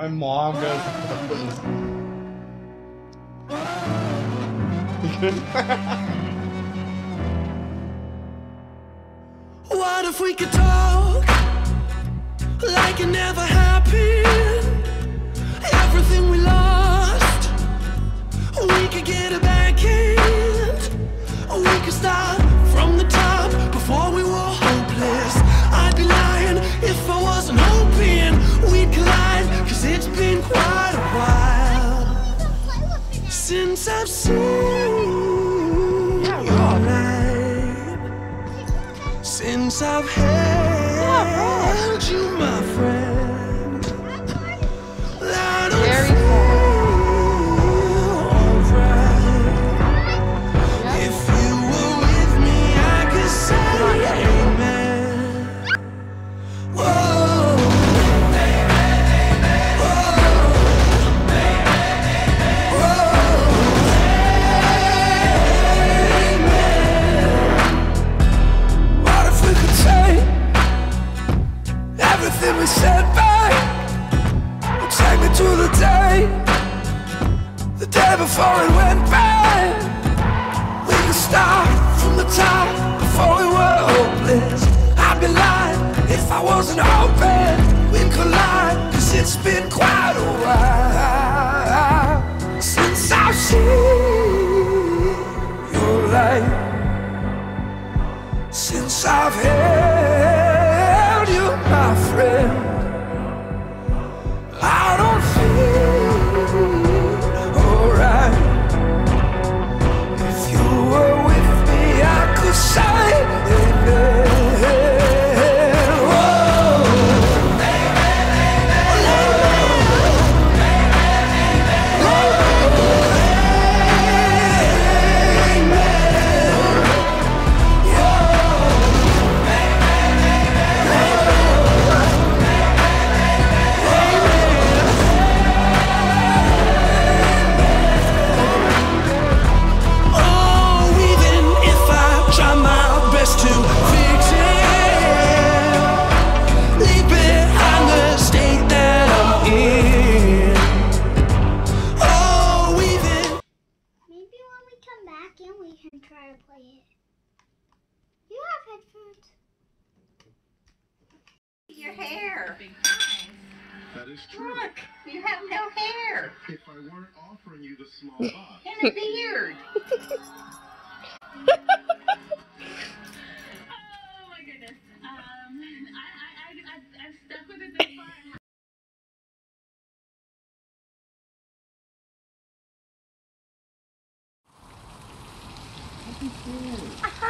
My mom goes. What if we could talk like it never happened? I've held we said back? Take me to the day, the day before it went bad. We could start from the top before we were hopeless. I'd be lying if I wasn't hoping we'd collide. Cause it's been quite a while since I've seen my You have headphones. Your hair. That is true. Look, you have no hair If I weren't offering you the small box, and a beard. Oh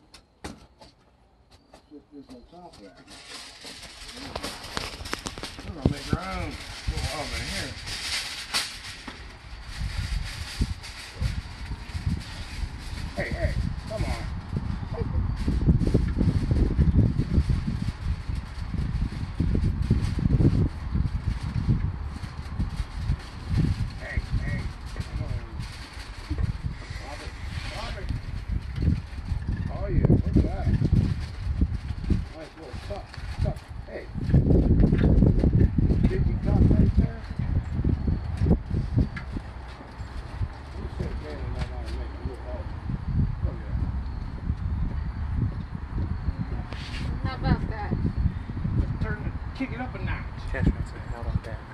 fingers you. off. There. Hey, hey, come on. Hey, hey, come on. Stop it, stop it. Oh yeah, look at that. Nice little tuck, tuck. Hey. Did you tuck right there? You sit there and that ought to make a little help. Look at How about that? that. Turn it, kick it up a notch. Catch me, say, hold on.